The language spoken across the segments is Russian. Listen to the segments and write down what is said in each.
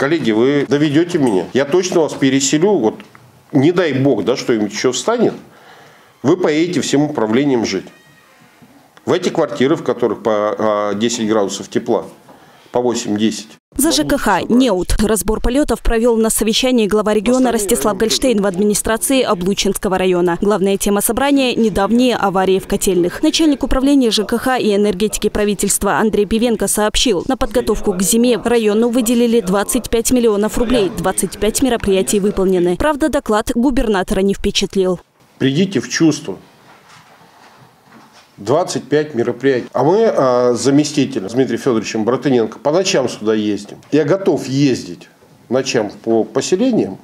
Коллеги, вы доведете меня. Я точно вас переселю. Вот не дай бог, да, что им еще встанет. Вы поедете всем управлением жить. В эти квартиры, в которых по 10 а, градусов тепла, по 8-10. За ЖКХ «Неут» разбор полетов провел на совещании глава региона Ростислав Гольштейн в администрации Облучинского района. Главная тема собрания – недавние аварии в котельных. Начальник управления ЖКХ и энергетики правительства Андрей Пивенко сообщил, на подготовку к зиме в району выделили 25 миллионов рублей, 25 мероприятий выполнены. Правда, доклад губернатора не впечатлил. Придите в чувство. 25 мероприятий. А мы а, заместитель с Дмитрием Федоровичем Братыненко по ночам сюда ездим. Я готов ездить ночам по поселениям,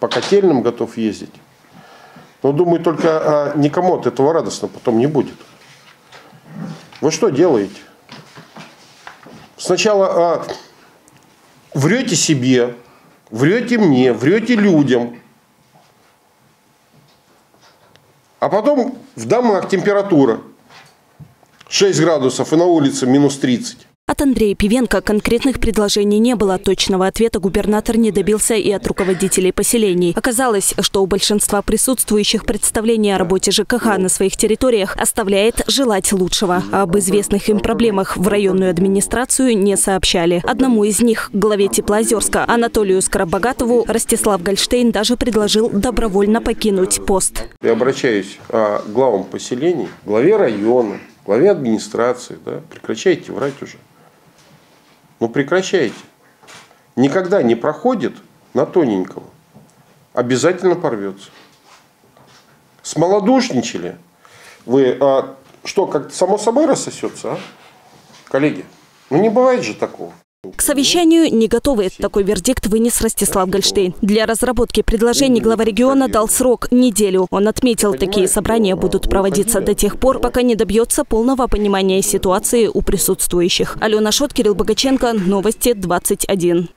по котельным готов ездить. Но думаю, только а, никому от этого радостно потом не будет. Вы что делаете? Сначала а, врете себе, врете мне, врете людям. А потом в домах температура 6 градусов и на улице минус 30. От Андрея Пивенко конкретных предложений не было. Точного ответа губернатор не добился и от руководителей поселений. Оказалось, что у большинства присутствующих представление о работе ЖКХ на своих территориях оставляет желать лучшего. А об известных им проблемах в районную администрацию не сообщали. Одному из них, главе Теплоозерска Анатолию Скоробогатову, Ростислав Гольштейн даже предложил добровольно покинуть пост. Я обращаюсь к главам поселений, главе района, главе администрации, да, прекращайте врать уже. Ну прекращайте. Никогда не проходит на тоненького. Обязательно порвется. Смолодушничали. Вы а, что, как само собой рассосется, а? Коллеги, ну не бывает же такого. К совещанию не готовы. Такой вердикт вынес Ростислав Гольштейн. Для разработки предложений глава региона дал срок – неделю. Он отметил, такие собрания будут проводиться до тех пор, пока не добьется полного понимания ситуации у присутствующих. Алена Шот, Кирилл Богаченко, Новости 21.